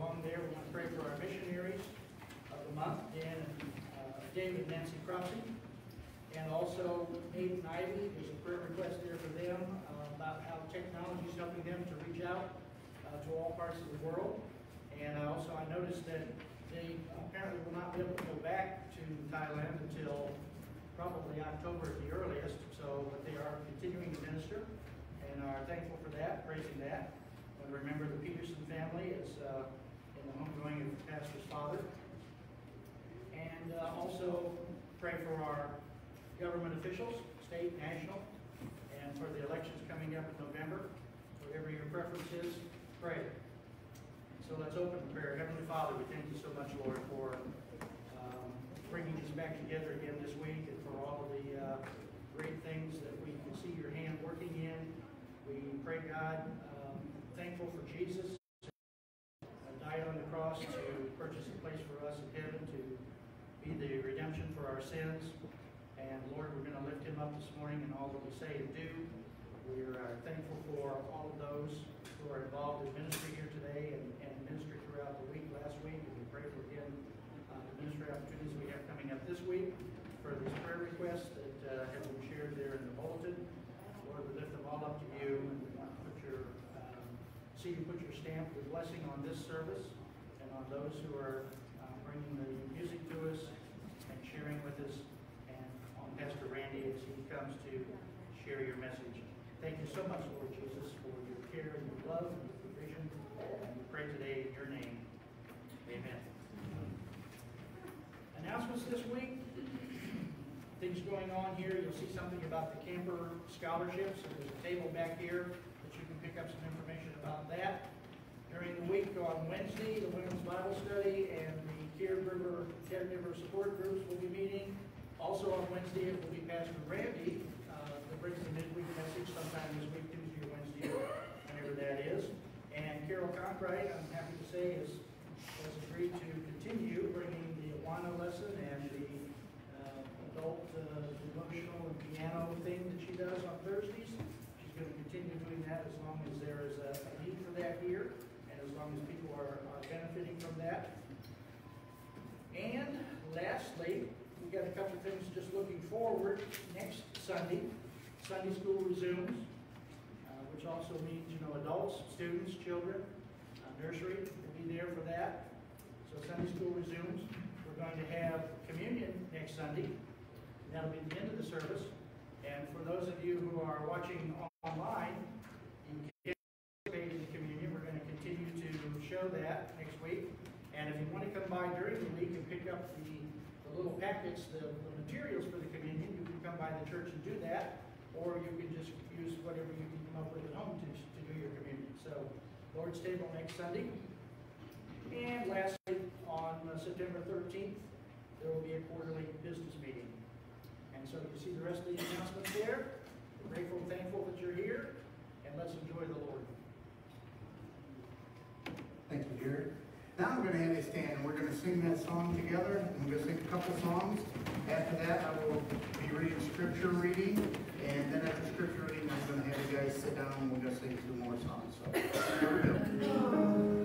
along there, we want to pray for our missionaries of the month, Dan and, uh, David and Nancy Crossing. And also Nate and Ivy, there's a prayer request there for them uh, about how technology is helping them to reach out uh, to all parts of the world. And I also I noticed that they apparently will not be able to go back to Thailand until probably October at the earliest. So, but they are continuing to minister and are thankful for that, praising that. And remember the Peterson family is uh, going of pastor's father. And uh, also pray for our government officials, state, national, and for the elections coming up in November, whatever your preference is, pray. So let's open the prayer. Heavenly Father, we thank you so much, Lord, for um, bringing us back together again this week and for all of the uh, great things that we can see your hand working in. We pray, God, um, thankful for Jesus. redemption for our sins. And Lord, we're going to lift him up this morning in all that we say and do. We are uh, thankful for all of those who are involved in ministry here today and, and ministry throughout the week last week. And we pray for again uh, the ministry opportunities we have coming up this week for these prayer requests that uh, have been shared there in the bulletin. Lord, we lift them all up to you and we want to put your, um, see you put your stamp of blessing on this service and on those who are uh, bringing the music to us sharing with us and on Pastor Randy as he comes to share your message. Thank you so much, Lord Jesus, for your care and your love and your provision. And we pray today in your name. Amen. Announcements this week. Things going on here. You'll see something about the camper scholarships. There's a table back here that you can pick up some information about that. During the week on Wednesday, the Women's Bible Study and caregiver, caregiver support groups will be meeting. Also on Wednesday, it will be Pastor Randy uh, that brings the midweek message sometime this week, Tuesday or Wednesday, whenever that is. And Carol Conkright, I'm happy to say, has, has agreed to continue bringing the Awana lesson and the uh, adult uh, devotional and piano thing that she does on Thursdays. She's going to continue doing that as long as there is a, a need for that here and as long as people are, are benefiting from that. And lastly, we got a couple of things just looking forward. Next Sunday, Sunday school resumes, uh, which also means, you know, adults, students, children, uh, nursery will be there for that. So Sunday school resumes. We're going to have communion next Sunday. That'll be the end of the service. And for those of you who are watching online, you can participate in communion. We're going to continue to show that next week. And if you want to come by during the week pick up the, the little packets, the, the materials for the communion, you can come by the church and do that. Or you can just use whatever you can come up with at home to, to do your communion. So, Lord's table next Sunday. And lastly, on uh, September thirteenth, there will be a quarterly business meeting. And so you see the rest of the announcements there. We're grateful and thankful that you're here, and let's enjoy the Lord. Thank you, Jared. Now I'm gonna have you stand, and we're gonna sing that song together. I'm gonna sing a couple songs. After that, I will be reading scripture reading, and then after scripture reading, I'm gonna have you guys sit down, and we're gonna sing two more songs. So, here we go.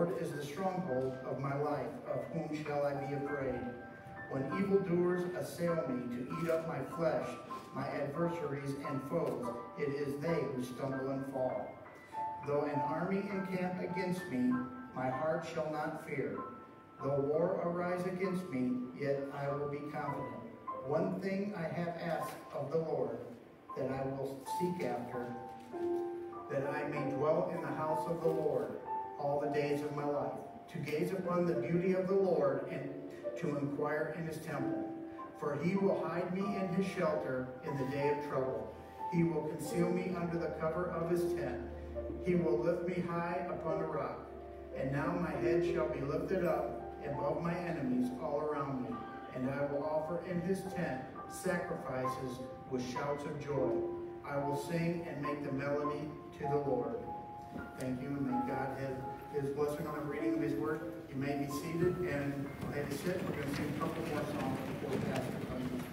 Lord is the stronghold of my life. Of whom shall I be afraid? When evildoers assail me to eat up my flesh, my adversaries and foes, it is they who stumble and fall. Though an army encamp against me, my heart shall not fear. Though war arise against me, yet I will be confident. One thing I have asked of the Lord, that I will seek after, that I may dwell in the house of the Lord all the days of my life, to gaze upon the beauty of the Lord and to inquire in his temple. For he will hide me in his shelter in the day of trouble. He will conceal me under the cover of his tent. He will lift me high upon a rock. And now my head shall be lifted up above my enemies all around me. And I will offer in his tent sacrifices with shouts of joy. I will sing and make the melody to the Lord. Thank you, and may God have his blessing on the reading of his word. You may be seated and may be sit. We're going to sing a couple more songs before Pastor comes this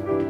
morning.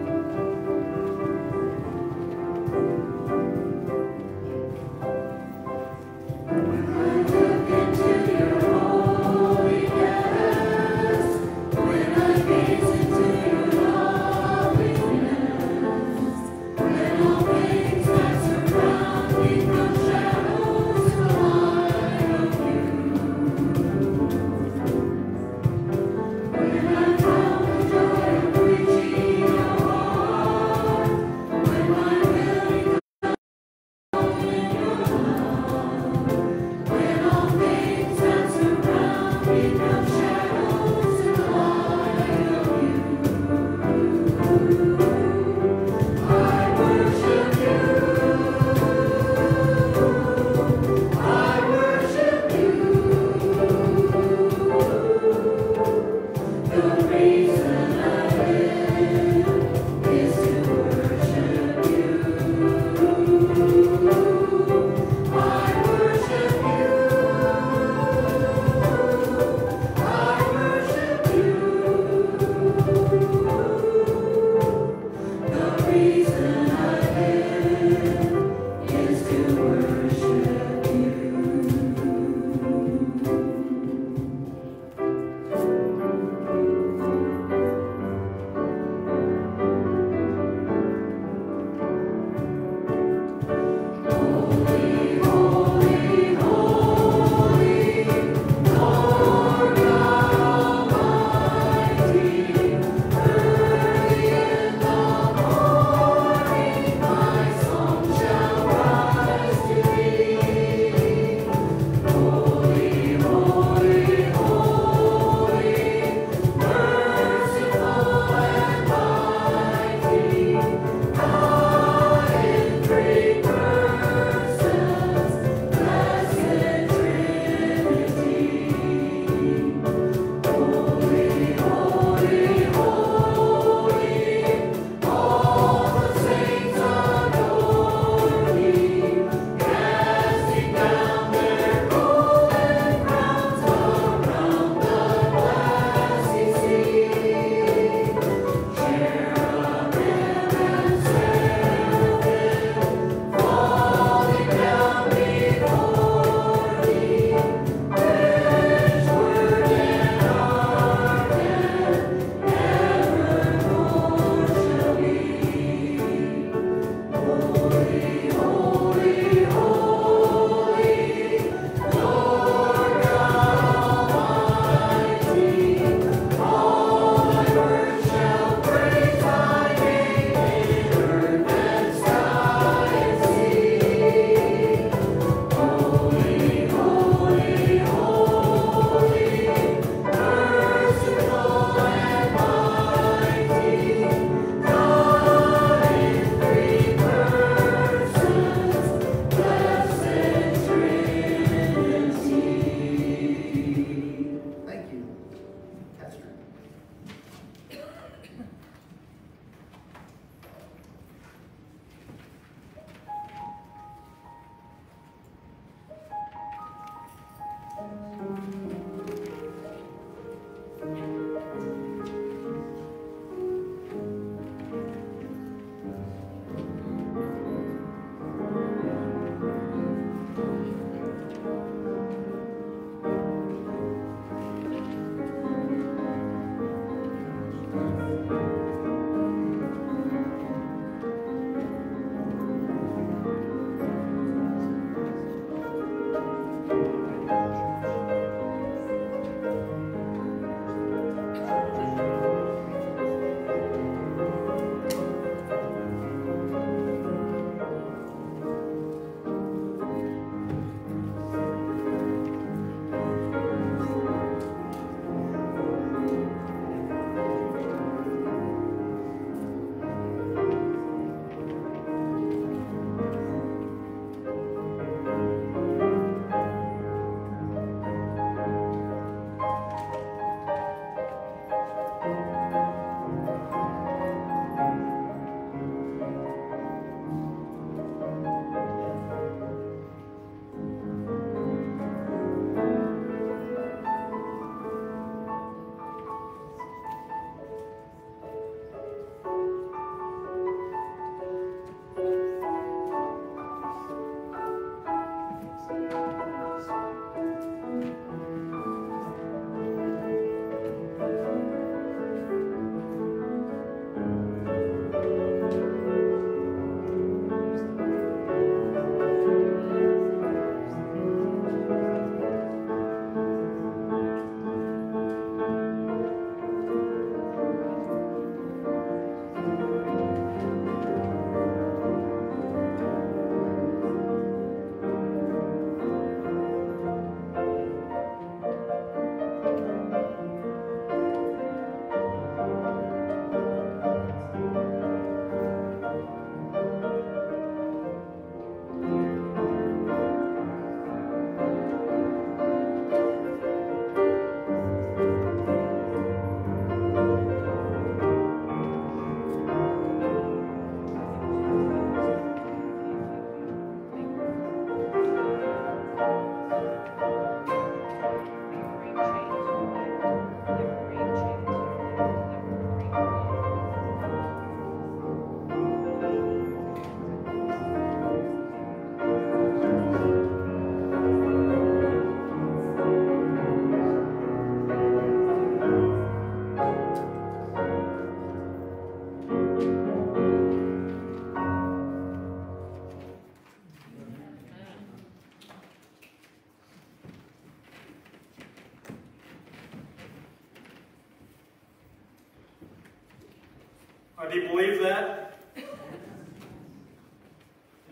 Do you believe that?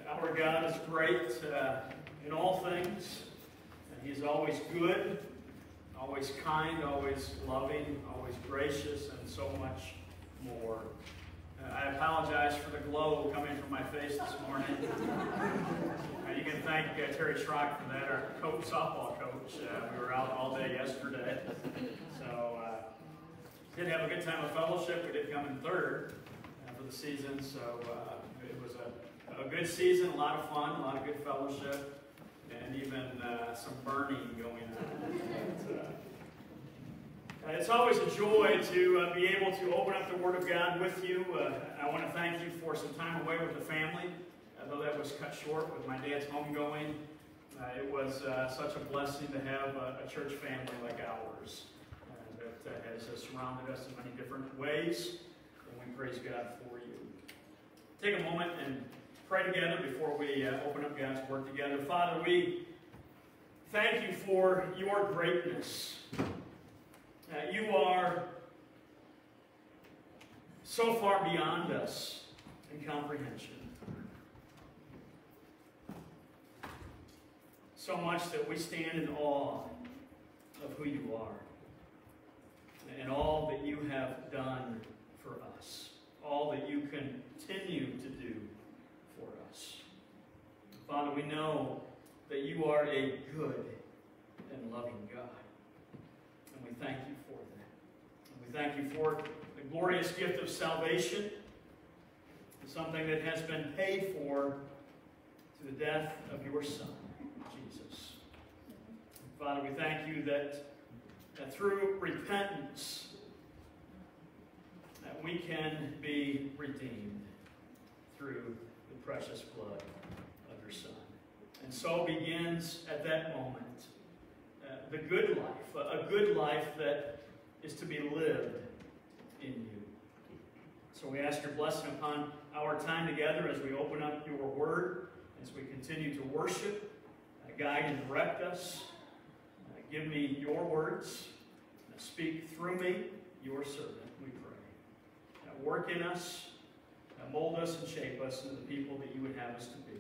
Our God is great uh, in all things. And he's always good, always kind, always loving, always gracious, and so much more. Uh, I apologize for the glow coming from my face this morning. uh, you can thank uh, Terry Schrock for that, our coach, softball coach. Uh, we were out all day yesterday. So uh, did have a good time of fellowship. We did come in third for the season, so uh, it was a, a good season, a lot of fun, a lot of good fellowship, and even uh, some burning going on. But, uh, It's always a joy to uh, be able to open up the Word of God with you. Uh, I want to thank you for some time away with the family, though that was cut short with my dad's homegoing. It was such a blessing to have a, a church family like ours that has surrounded us in many different ways, and we praise God for. Take a moment and pray together before we uh, open up God's Word together. Father, we thank you for your greatness. Uh, you are so far beyond us in comprehension. So much that we stand in awe of who you are and all that you have done for us, all that you continue to do for us. Father, we know that you are a good and loving God. And we thank you for that. And we thank you for the glorious gift of salvation, something that has been paid for through the death of your Son, Jesus. Father, we thank you that, that through repentance, that we can be redeemed through the precious blood of your Son. And so begins at that moment uh, the good life, a, good life that is to be lived in you. So we ask your blessing upon our time together as we open up your word, as we continue to worship, uh, guide and direct us. Uh, give me your words. Uh, speak through me, your servant, we pray. Work in us, mold us and shape us into the people that you would have us to be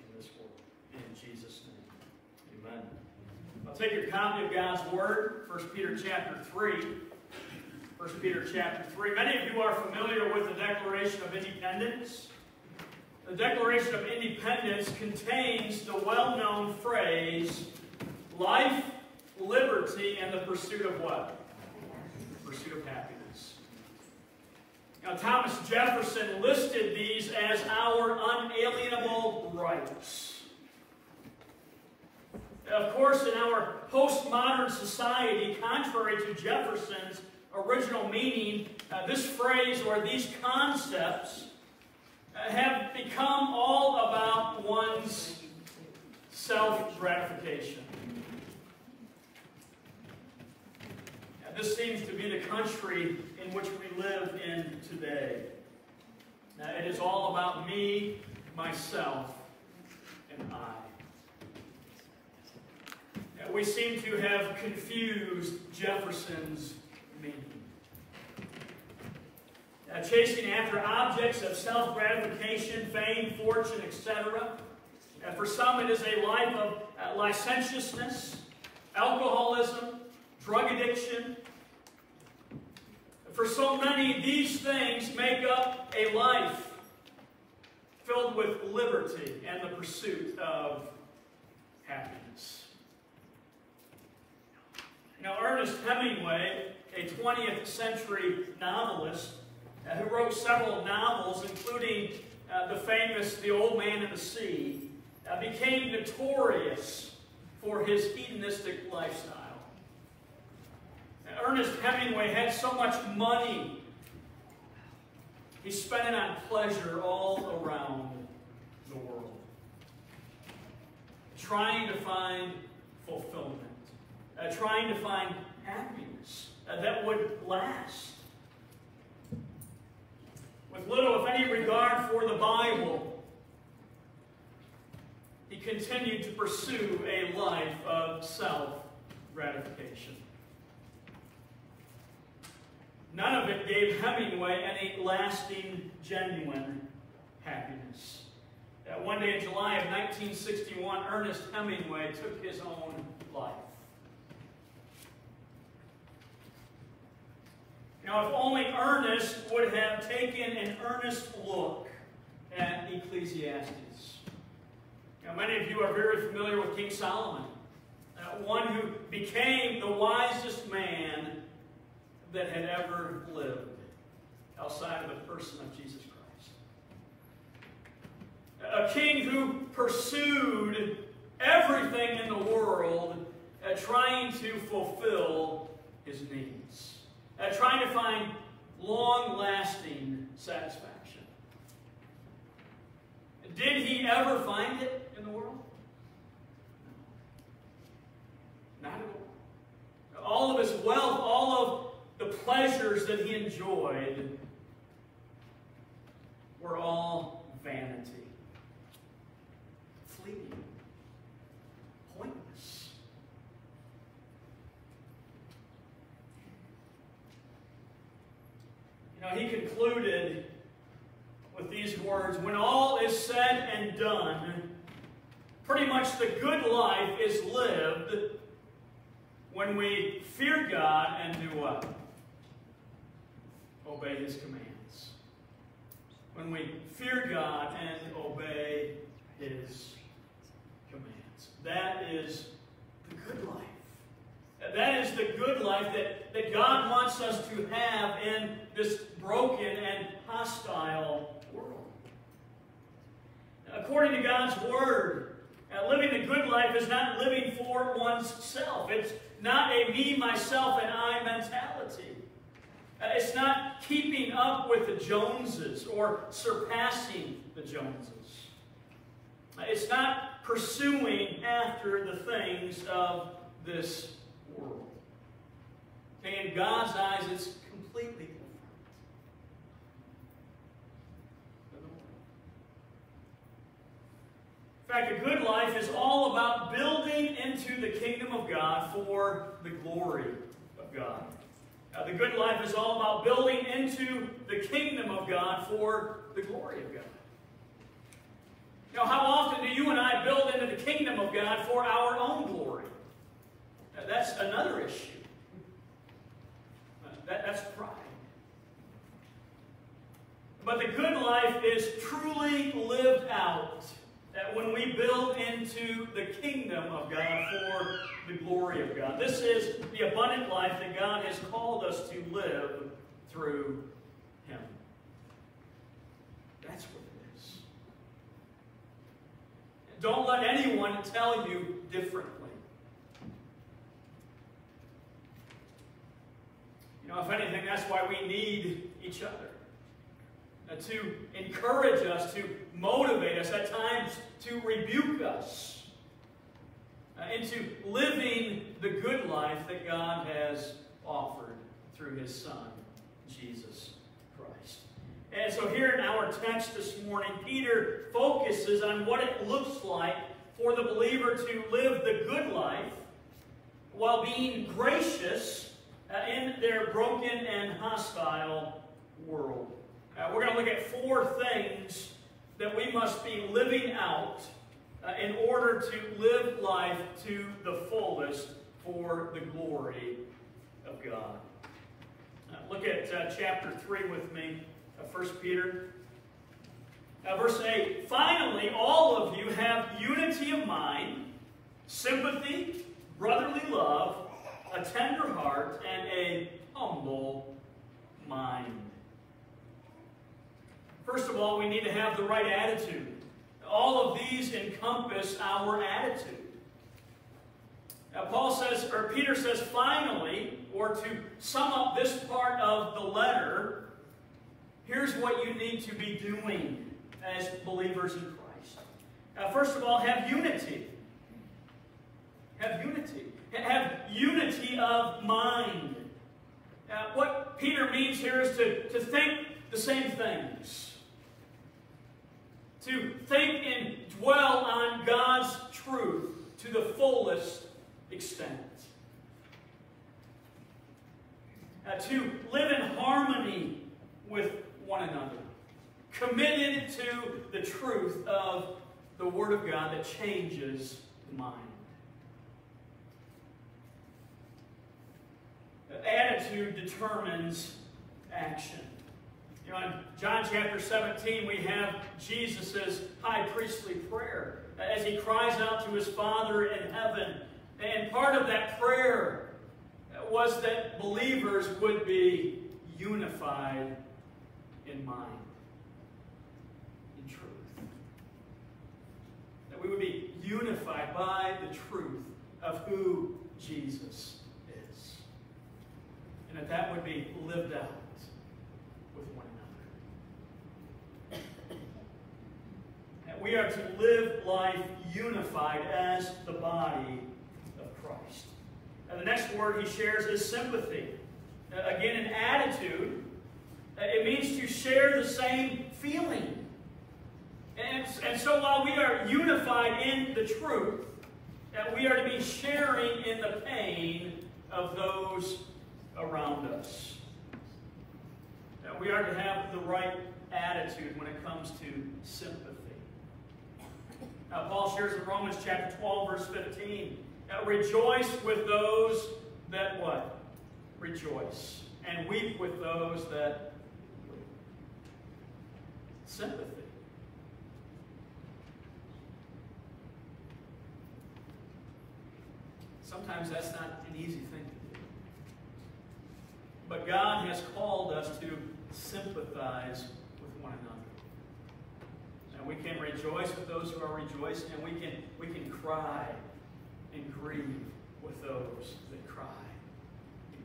in this world. In Jesus' name, amen. I'll take your copy of God's Word, 1 Peter chapter 3. 1 Peter chapter 3. Many of you are familiar with the Declaration of Independence. The Declaration of Independence contains the well-known phrase, life, liberty, and the pursuit of what? The pursuit of happiness. Now, Thomas Jefferson listed these as our unalienable rights. Of course, in our postmodern society, contrary to Jefferson's original meaning, uh, this phrase or these concepts uh, have become all about one's self gratification. Uh, this seems to be the country in which we live in today. Uh, it is all about me, myself, and I. Uh, we seem to have confused Jefferson's meaning. Uh, chasing after objects of self gratification, fame, fortune, etc. Uh, for some, it is a life of uh, licentiousness, alcoholism, drug addiction. For so many, these things make up a life filled with liberty and the pursuit of happiness. Now, Ernest Hemingway, a 20th century novelist uh, who wrote several novels, including uh, the famous The Old Man and the Sea, uh, became notorious for his hedonistic lifestyle. Ernest Hemingway had so much money, he spent it on pleasure all around the world, trying to find fulfillment, uh, trying to find happiness uh, that would last. With little, if any, regard for the Bible, he continued to pursue a life of self gratification. None of it gave Hemingway any lasting, genuine happiness. that one day in July of 1961, Ernest Hemingway took his own life. Now, if only Ernest would have taken an earnest look at Ecclesiastes. Now, many of you are very familiar with King Solomon, uh, one who became the wisest man that had ever lived outside of the person of Jesus Christ. A king who pursued everything in the world uh, trying to fulfill his needs, uh, trying to find long lasting satisfaction. Did he ever find it in the world? Not at all. All of his wealth, all of the pleasures that he enjoyed were all vanity, fleeting, pointless. You know, he concluded with these words When all is said and done, pretty much the good life is lived when we fear God and do what? Obey His commands. When we fear God and obey His commands. That is the good life. That is the good life that, that God wants us to have in this broken and hostile world. According to God's Word, uh, living the good life is not living for one's self. It's not a me, myself, and I mentality. Uh, it's not keeping up with the Joneses or surpassing the Joneses. Uh, it's not pursuing after the things of this world. in God's eyes, it's completely different. In fact, a good life is all about building into the kingdom of God for the glory of God. Now, the good life is all about building into the kingdom of God for the glory of God. Now, how often do you and I build into the kingdom of God for our own glory? Now, that's another issue. That, that's pride. But the good life is truly lived out that when we build into the kingdom of God for the glory of God. This is the abundant life that God has called us to live through Him. That's what it is. Don't let anyone tell you differently. You know, if anything, that's why we need each other. To encourage us, to motivate us, at times to rebuke us uh, into living the good life that God has offered through His Son, Jesus Christ. And so, here in our text this morning, Peter focuses on what it looks like for the believer to live the good life while being gracious uh, in their broken and hostile world. Uh, we're going to look at four things that we must be living out uh, in order to live life to the fullest for the glory of God. Uh, look at uh, chapter 3 with me, uh, 1 Peter. Uh, verse 8 Finally, all of you have unity of mind, sympathy, brotherly love, a tender heart, and a humble mind. First of all, we need to have the right attitude. All of these encompass our attitude. Now, Paul says, or Peter says, finally, or to sum up this part of the letter, here's what you need to be doing as believers in Christ. Now, first of all, have unity. Have unity. Have unity of mind. Now, what Peter means here is to, to think the same things to think and dwell on God's truth to the fullest extent. Uh, to live in harmony with one another. committed to the truth of the Word of God that changes the mind. Attitude determines action. In John chapter 17, we have Jesus' high priestly prayer as he cries out to his Father in heaven. And part of that prayer was that believers would be unified in mind, in truth. That we would be unified by the truth of who Jesus is. And that that would be lived out with one another. That we are to live life unified as the body of Christ. And the next word he shares is sympathy. Uh, again, an attitude. Uh, it means to share the same feeling. And, and so while we are unified in the truth, that we are to be sharing in the pain of those around us. That we are to have the right attitude when it comes to sympathy. Now, Paul shares in Romans chapter 12, verse 15, that rejoice with those that what? Rejoice. And weep with those that weep. Sympathy. Sometimes that's not an easy thing to do. But God has called us to sympathize. And we can rejoice with those who are rejoicing, and we can, we can cry and grieve with those that cry and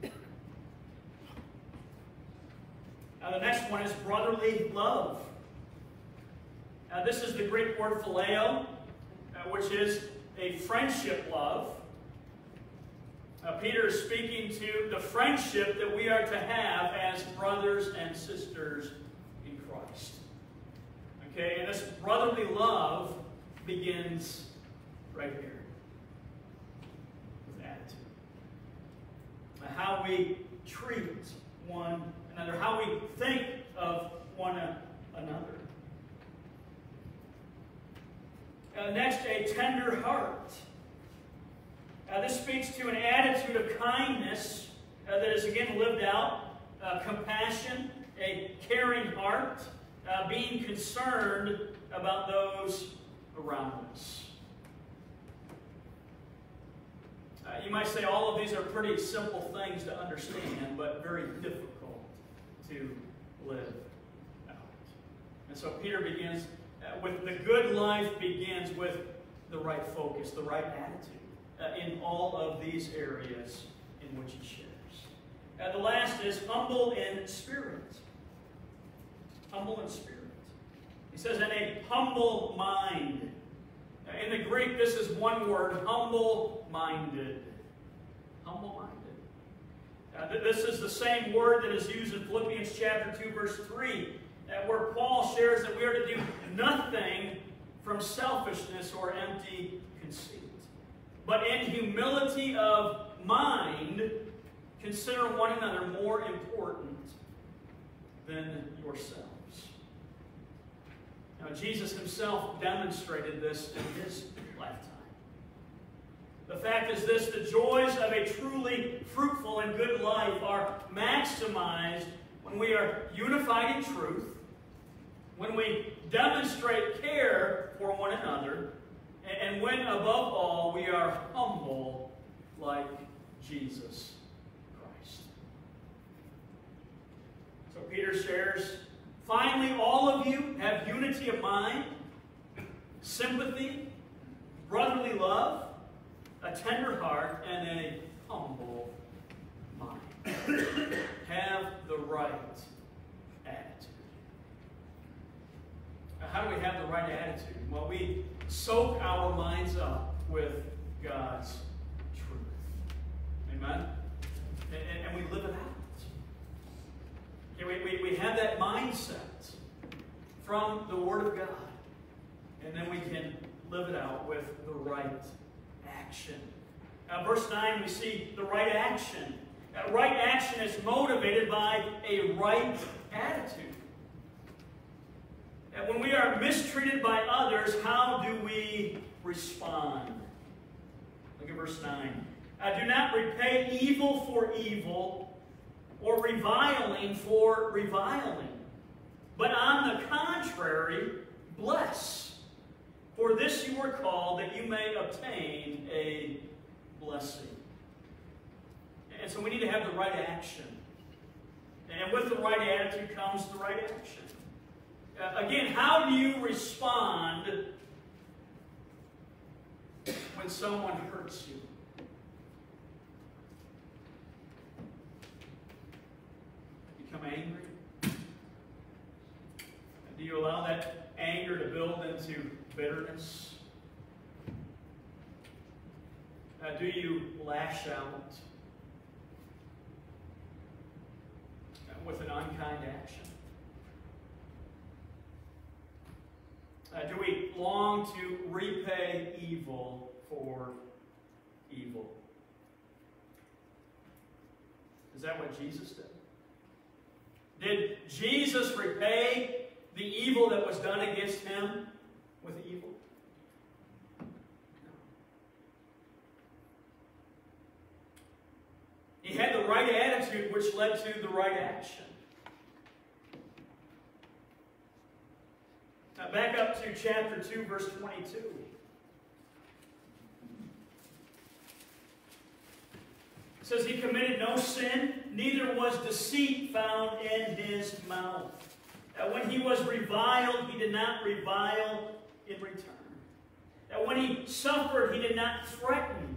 grieve. Now, the next one is brotherly love. Now, this is the Greek word phileo, uh, which is a friendship love. Peter is speaking to the friendship that we are to have as brothers and sisters in Christ. Okay, and this brotherly love begins right here with attitude. How we treat one another, how we think of one another. Uh, next, a tender heart. Uh, this speaks to an attitude of kindness uh, that is again lived out, uh, compassion, a caring heart, uh, being concerned about those around us. Uh, you might say all of these are pretty simple things to understand, but very difficult to live out. And so Peter begins uh, with the good life begins with the right focus, the right attitude uh, in all of these areas in which he shares. Uh, the last is humble in spirit. Humble in spirit. He says, in a humble mind. Uh, in the Greek, this is one word, humble-minded. Humble-minded. This is the same word that is used in Philippians chapter 2, verse 3, uh, where Paul shares that we are to do nothing from selfishness or empty conceit. But in humility of mind, consider one another more important than yourselves. Now, Jesus himself demonstrated this in his lifetime. The fact is this the joys of a truly fruitful and good life are maximized when we are unified in truth, when we demonstrate care for one another, and when, above all, we are humble like Jesus Christ. So Peter shares, finally, all of you have unity of mind, sympathy, brotherly love, a tender heart, and a humble mind. have the right attitude. Now, how do we have the right attitude? Well, we soak our minds up with God's truth. Amen? And, and, we live it out. Okay, we, we, we have that mindset from the Word of God. And then we can live it out with the right action. Now, verse 9, we see the right action. That right action is motivated by a right attitude. And when we are mistreated by others, how do we respond? Look at verse 9. Uh, do not repay evil for evil or reviling for reviling, but on the contrary, bless. For this you were called that you may obtain a blessing. And so we need to have the right action. And with the right attitude comes the right action. Uh, again, how do you respond when someone hurts you? Become angry? Do you allow that anger to build into bitterness? Uh, do you lash out uh, with an unkind action? Uh, do we long to repay evil for evil? Is that what Jesus did? Did Jesus repay the evil that was done against him with evil? He had the right attitude, which led to the right action. Back up to chapter 2, verse 22. It says, He committed no sin, neither was deceit found in his mouth. That when he was reviled, he did not revile in return. That when he suffered, he did not threaten,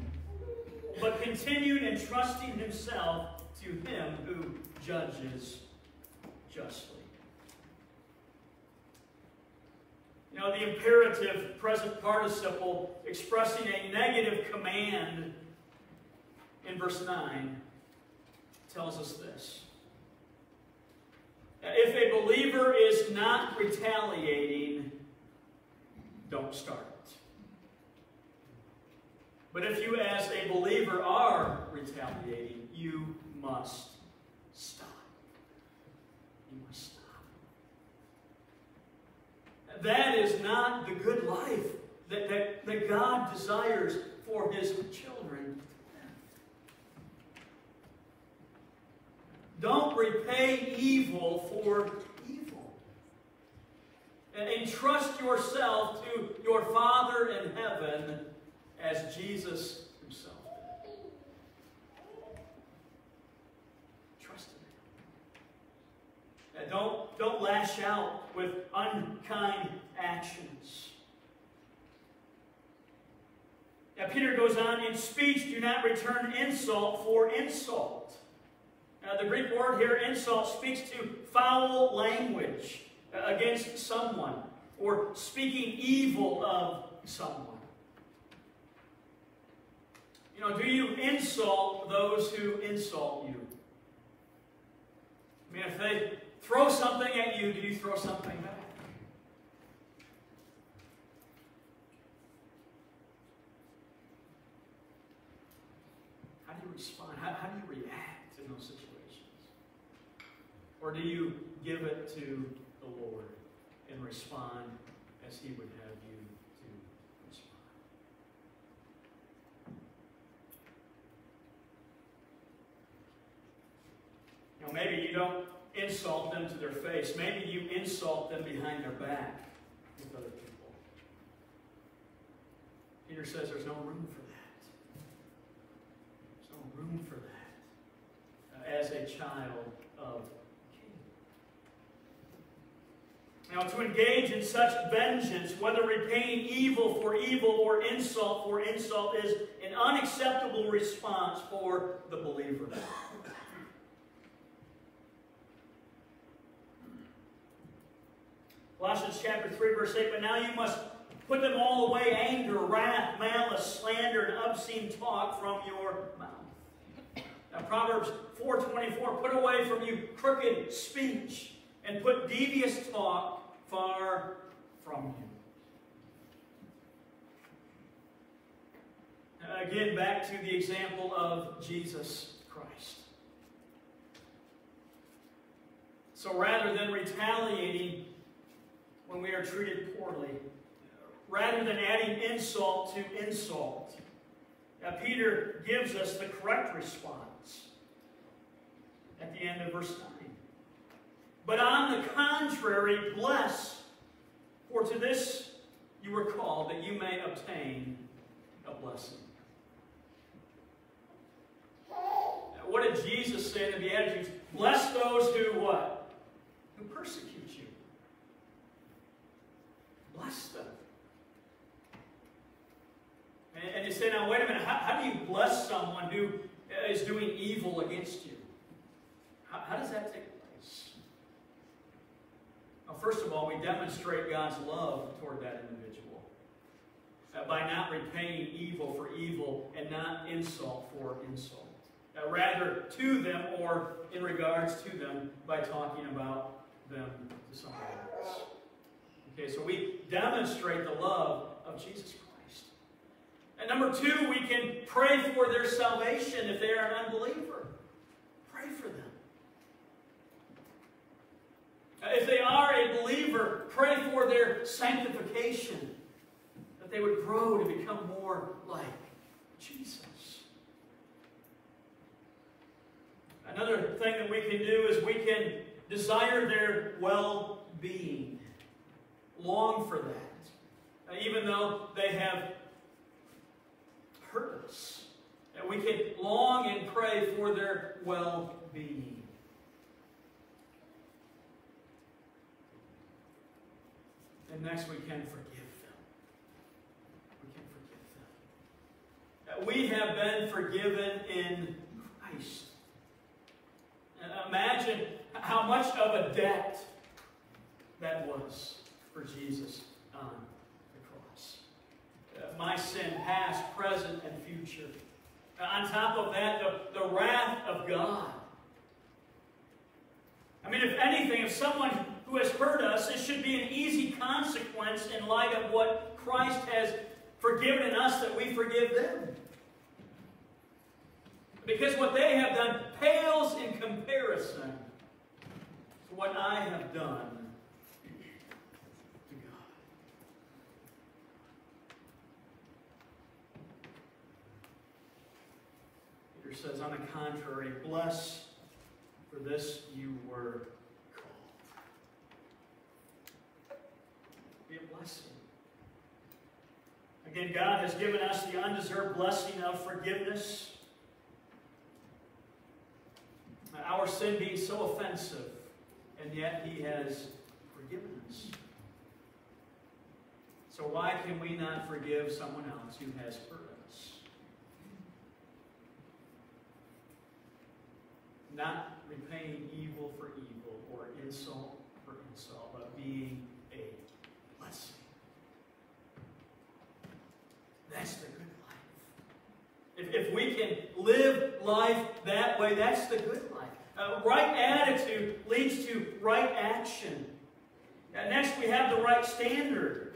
but continued entrusting himself to him who judges justly. You know, the imperative present participle expressing a negative command in verse 9 tells us this. If a believer is not retaliating, don't start. But if you, as a believer, are retaliating, you must stop. You must stop. That is not the good life that, that, that God desires for his children. Don't repay evil for evil. And entrust yourself to your Father in heaven as Jesus himself did. Trust in him. And don't, lash out with unkind actions. Now, Peter goes on, in speech, do not return insult for insult. Now, the Greek word here, insult, speaks to foul language against someone or speaking evil of someone. You know, do you insult those who insult you? I mean, if they throw something at you, do you throw something back? How do you respond? How, how do you react in those situations? Or do you give it to the Lord and respond as He would have you to respond? You know, maybe you don't insult them to their face. Maybe you insult them behind their back with other people. Peter says there's no room for that. There's no room for that uh, as a child of. Now, to engage in such vengeance, whether repaying evil for evil or insult for insult, is an unacceptable response for the believer. Colossians chapter 3, verse 8, But now you must put them all away, anger, wrath, malice, slander, and obscene talk from your mouth. Now Proverbs 4.24, Put away from you crooked speech, and put devious talk far from you. Again, back to the example of Jesus Christ. So rather than retaliating when we are treated poorly, rather than adding insult to insult, uh, Peter gives us the correct response at the end of verse 9. But on the contrary, bless, for to this you were called, that you may obtain a blessing. What did Jesus say in the Beatitudes? Bless those who what? Who persecute them. And, and you say, now wait a minute, how, how do you bless someone who is doing evil against you? How, how does that take place? Well, first of all, we demonstrate God's love toward that individual uh, by not repaying evil for evil and not insult for insult. Uh, rather, to them or in regards to them by talking about them to somebody else. Okay, so we demonstrate the love of Jesus Christ. And number two, we can pray for their salvation if they are an unbeliever. Pray for them. If they are a believer, pray for their sanctification, that they would grow to become more like Jesus. Another thing that we can do is we can desire their well being, long for that, even though they have hurt us. And we can long and pray for their well being. And next, we can forgive them. We can forgive them. Uh, we have been forgiven in Christ. Uh, imagine how much of a debt that was for Jesus on the cross. Uh, my sin, past, present, and future. Uh, on top of that, the, the wrath of God. I mean, if anything, if someone who has hurt us, it should be an easy consequence in light of what Christ has forgiven in us that we forgive them. Because what they have done pales in comparison to what I have done to God. Peter says, on the contrary, bless, for this you were called. Be a blessing. Again, God has given us the undeserved blessing of forgiveness our sin being so offensive, and yet He has forgiven us. So why can we not forgive someone else who has hurt us? Not repaying evil for evil or insult for insult, but being a blessing. That's the good life. If, if we can live life that way, that's the good life. Uh, right attitude leads to right action. Now, next, we have the right standard.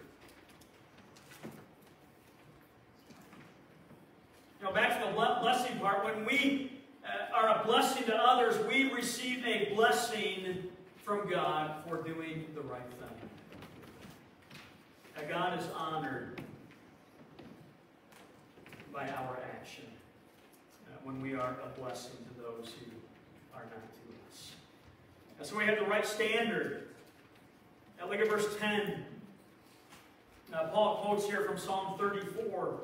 Now, back to the blessing part. When we uh, are a blessing to others, we receive a blessing from God for doing the right thing. Now, God is honored by our action uh, when we are a blessing to those who are not to us. And so we have the right standard. Now look at verse 10. Now Paul quotes here from Psalm 34.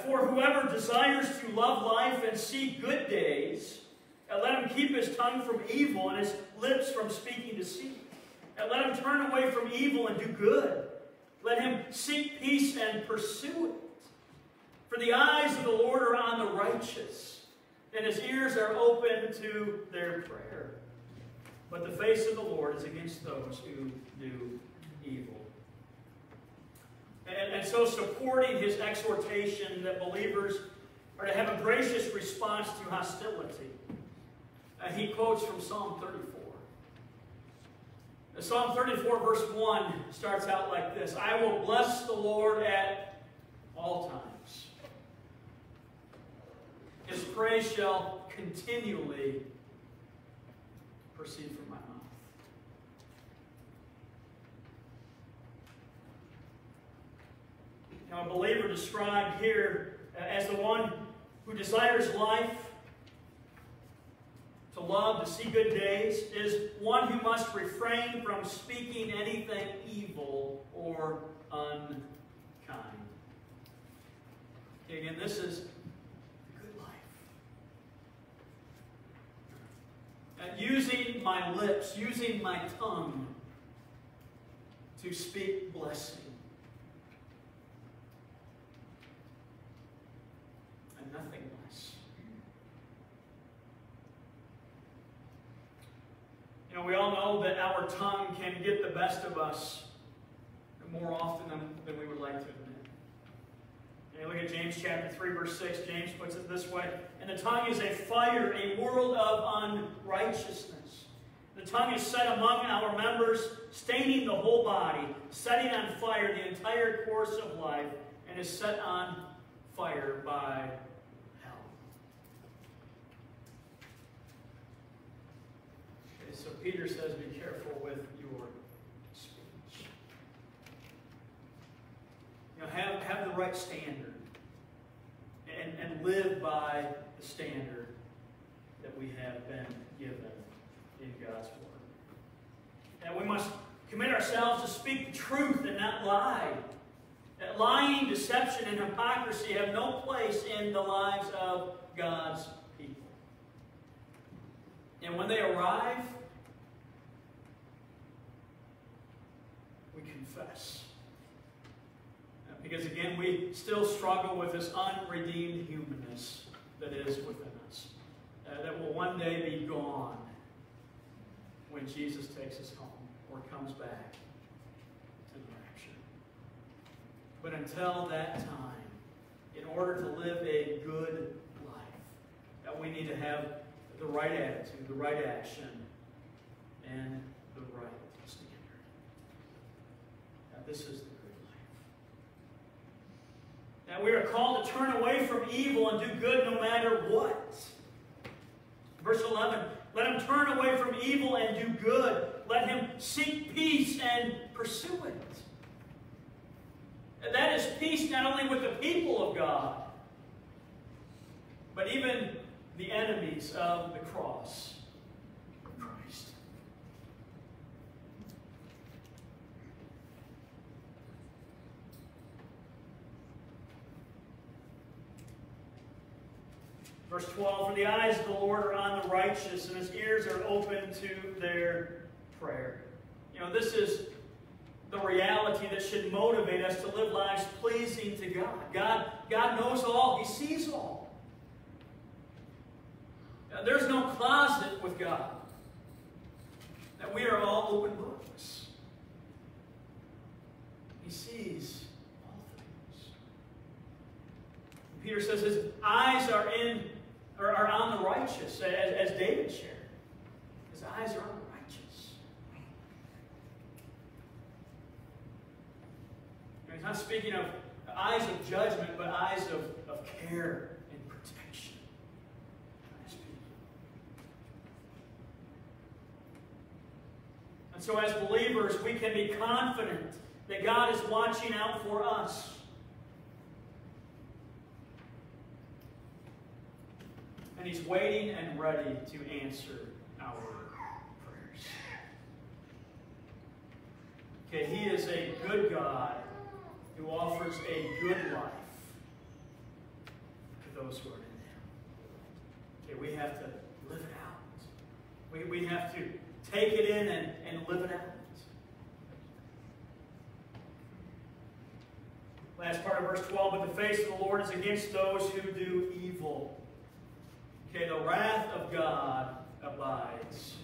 For whoever desires to love life and see good days, and let him keep his tongue from evil and his lips from speaking deceit. And let him turn away from evil and do good. Let him seek peace and pursue it. For the eyes of the Lord are on the righteous and his ears are open to their prayer. But the face of the Lord is against those who do evil. And, and so, supporting his exhortation that believers are to have a gracious response to hostility, uh, he quotes from Psalm 34. Psalm 34, verse 1, starts out like this I will bless the Lord at all times. His praise shall continually proceed from my mouth. Know, a believer described here as the one who desires life, to love, to see good days, is one who must refrain from speaking anything evil or unkind. Okay, again, this is the good life. Uh, using my lips, using my tongue to speak blessing. And nothing less. You know, we all know that our tongue can get the best of us more often than, than we would like to admit. You look at James chapter 3, verse 6. James puts it this way And the tongue is a fire, a world of unrighteousness. The tongue is set among our members, staining the whole body, setting on fire the entire course of life, and is set on fire by hell. Okay, so Peter says, Be careful with your speech. You know, have, have the right standard and, and live by the standard that we have been given in God's Word. And we must commit ourselves to speak the truth and not lie. That lying, deception, and hypocrisy have no place in the lives of God's people. And when they arrive, we confess. Because again, we still struggle with this unredeemed humanness that is within us, uh, that will one day be gone when Jesus takes us home or comes back to the rapture. But until that time, in order to live a good life, that we need to have the right attitude, the right action, and the right standard. Now, this is the good life. Now, we are called to turn away from evil and do good no matter what. Verse 11 let him turn away from evil and do good. Let him seek peace and pursue it. And that is peace not only with the people of God, but even the enemies of the cross of Christ. Verse 12, For the eyes of the Lord are on the righteous, and his ears are open to their prayer. You know, this is the reality that should motivate us to live lives pleasing to God. God, God knows all, He sees all. There's no closet with God. That we are all open books. He sees all things. Peter says his eyes are in are, are on the righteous, as, as David shared. His eyes are on the righteous. He's not speaking of eyes of judgment, but eyes of, of care and protection. And so, as believers, we can be confident that God is watching out for us. And He's waiting and ready to answer our prayers. Okay, He is a good God who offers a good life to those who are in Him. Okay, we have to live it out. We, we have to take it in and, and live it out. Last part of verse 12, but the face of the Lord is against those who do evil. Okay, the wrath of God abides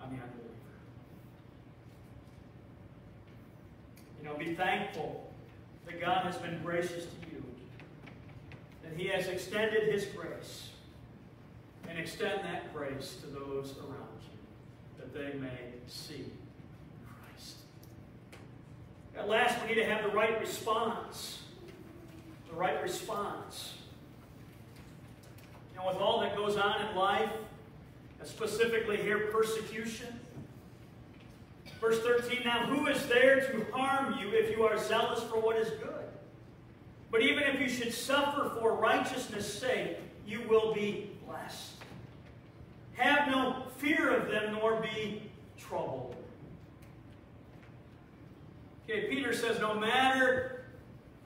on the unbeliever. You know, be thankful that God has been gracious to you, that He has extended His grace, and extend that grace to those around you, that they may see Christ. At last, we need to have the right response. The right response with all that goes on in life, specifically here, persecution. Verse 13, now who is there to harm you if you are zealous for what is good? But even if you should suffer for righteousness' sake, you will be blessed. Have no fear of them, nor be troubled. Okay, Peter says no matter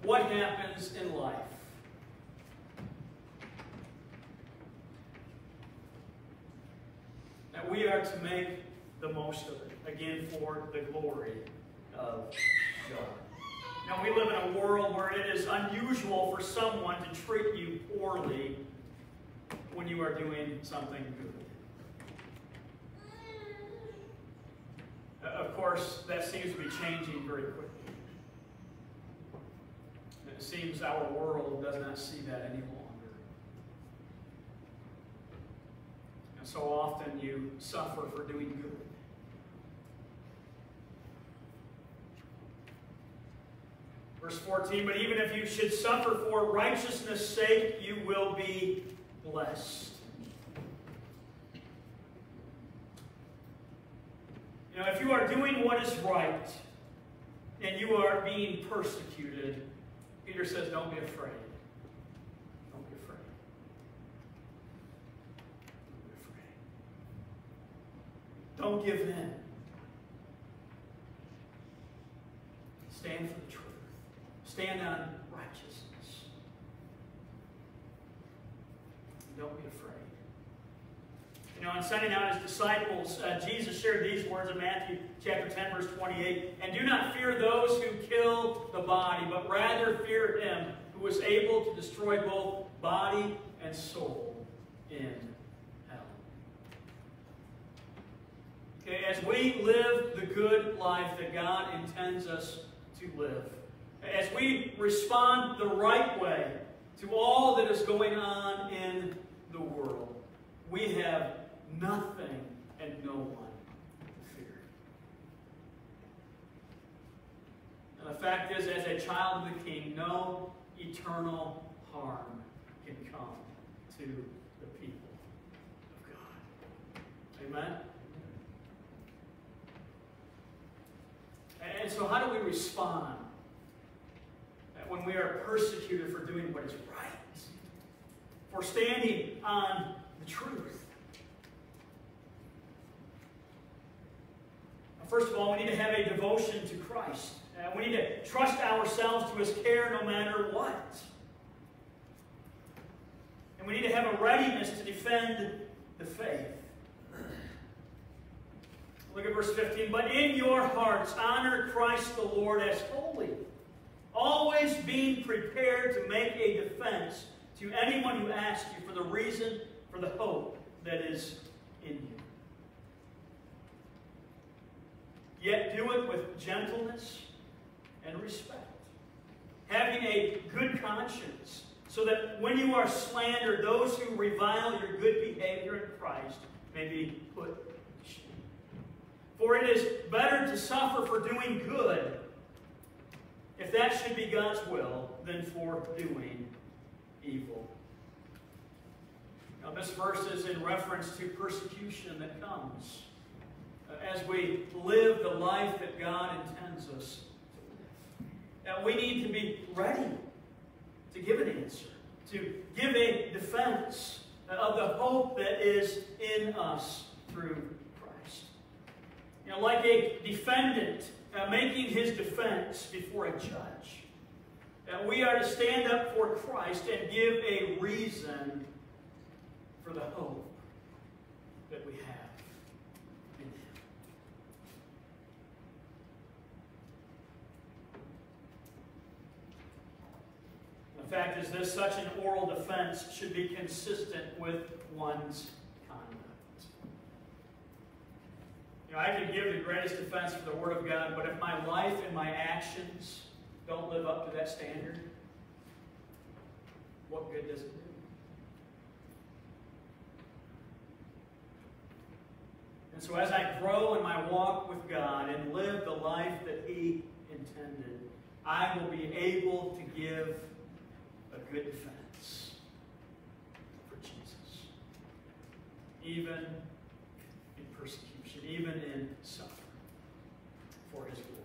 what happens in life, that we are to make the most of it, again, for the glory of God. Now, we live in a world where it is unusual for someone to treat you poorly when you are doing something good. Uh, Of course, that seems to be changing very quickly. It seems our world does not see that any And so often you suffer for doing good. Verse 14, but even if you should suffer for righteousness' sake, you will be blessed. You know, if you are doing what is right and you are being persecuted, Peter says, don't be afraid. Don't be afraid. Don't give in. Stand for the truth. Stand on righteousness. Don't be afraid. You know, on sending out his disciples, uh, Jesus shared these words in Matthew chapter 10, verse 28. And do not fear those who kill the body, but rather fear him who is able to destroy both body and soul in Okay, as we live the good life that God intends us to live, as we respond the right way to all that is going on in the world, we have nothing and no one to fear. And the fact is, as a child of the King, no eternal harm can come to the people of God. Amen? And so, how do we respond when we are persecuted for doing what is right? For standing on the truth? First of all, we need to have a devotion to Christ. Uh, we need to trust ourselves to His care no matter what. And we need to have a readiness to defend the faith. Look at verse 15. But in your hearts, honor Christ the Lord as holy, always being prepared to make a defense to anyone who asks you for the reason for the hope that is in you. Yet do it with gentleness and respect, having a good conscience, so that when you are slandered, those who revile your good behavior in Christ may be put. For it is better to suffer for doing good, if that should be God's will, than for doing evil. Now, this verse is in reference to persecution that comes uh, as we live the life that God intends us to live. Now, we need to be ready to give an answer, to give a defense of the hope that is in us through. Like a defendant uh, making his defense before a judge. That we are to stand up for Christ and give a reason for the hope that we have in Him. The fact is this, such an oral defense should be consistent with one's Know, I could give the greatest defense for the Word of God, but if my life and my actions don't live up to that standard, what good does it do? And so as I grow in my walk with God and live the life that He intended, I will be able to give a good defense for Jesus. Even even in suffering for His glory.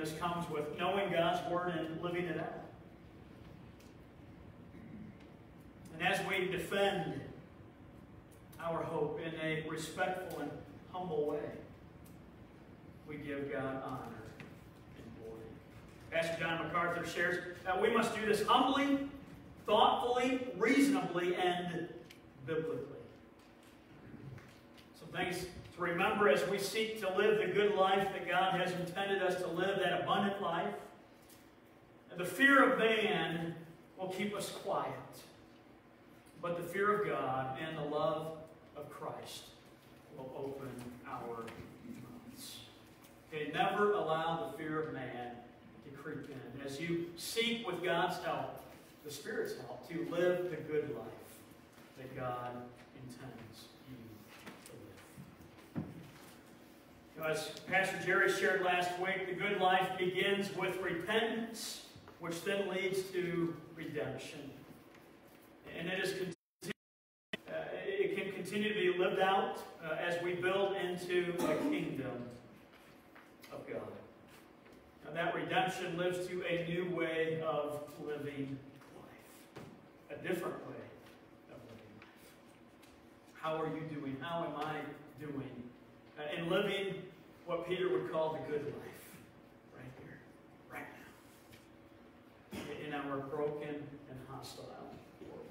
this comes with knowing God's Word and living it out. And as we defend our hope in a respectful and humble way, we give God honor and glory. Pastor John MacArthur shares that we must do this humbly, thoughtfully, reasonably, and biblically. Some things to remember as we seek to live the good life that God has intended us to live, that abundant life. And the fear of man will keep us quiet. But the fear of God and the love of Christ will open our mouths. Okay, never allow the fear of man to creep in. As you seek with God's help, the Spirit's help, to live the good life that God intends you to live. You know, as Pastor Jerry shared last week, the good life begins with repentance, which then leads to redemption and it is uh, it can continue to be lived out uh, as we build into a kingdom of God. And that redemption lives to a new way of living a different way of living life. How are you doing? How am I doing uh, in living what Peter would call the good life? Right here, right now. In our broken and hostile world.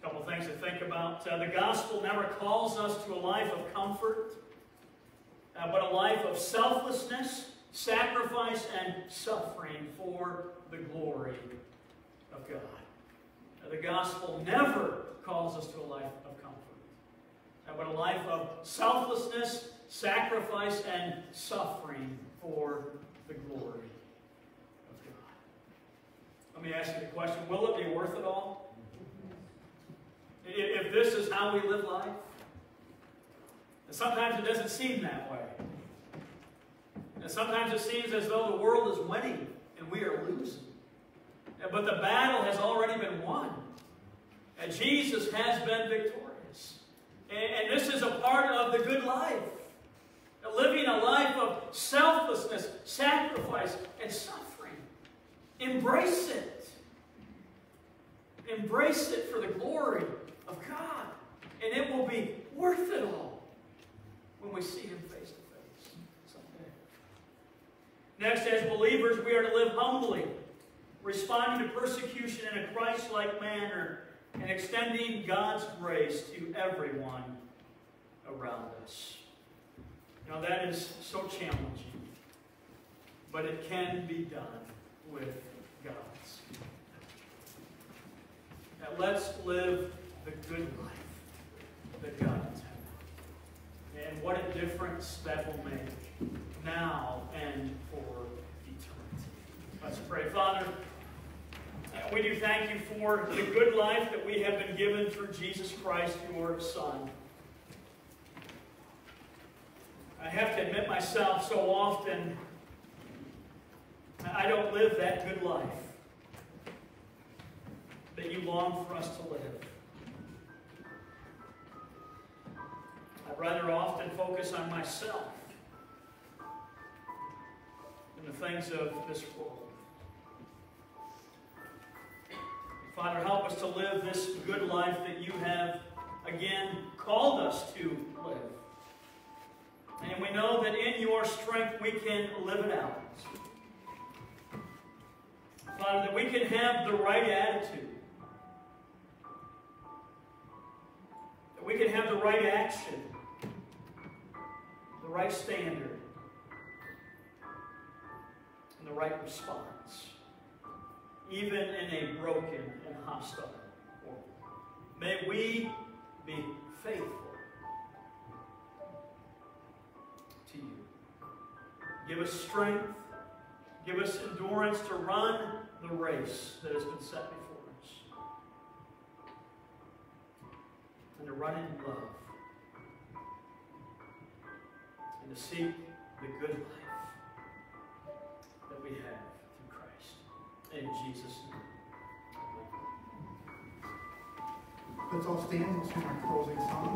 a couple things to think about. Uh, the gospel never calls us to a life of comfort, uh, but a life of selflessness, sacrifice, and suffering for the glory of God. The gospel never calls us to a life of comfort, but a life of selflessness, sacrifice, and suffering for the glory of God. Let me ask you the question Will it be worth it all? if this is how we live life? And sometimes it doesn't seem that way. And sometimes it seems as though the world is winning and we are losing. But the battle has already been won. And Jesus has been victorious. And, this is a part of the good life. Living a life of selflessness, sacrifice, and suffering. Embrace it. Embrace it for the glory of God. And it will be worth it all when we see Him face to face someday. Next, as believers, we are to live humbly, responding to persecution in a Christ like manner, and extending God's grace to everyone around us. Now, that is so challenging, but it can be done with God's. Now, let's live the good life that God intended. And what a difference that will make now and for. Let's pray. Father, we do thank you for the good life that we have been given through Jesus Christ, your Son. I have to admit myself so often, I don't live that good life that you long for us to live. I rather often focus on myself and the things of this world. Father, help us to live this good life that you have again called us to live. And we know that in your strength we can live it out. Father, that we can have the right attitude. That we can have the right action the right standard, and the right response, even in a broken and hostile world. May we be faithful to you. Give us strength, give us endurance to run the race that has been set before us, and to run in love and to seek the good life In Jesus' name. Let's all stand. We'll sing our closing song.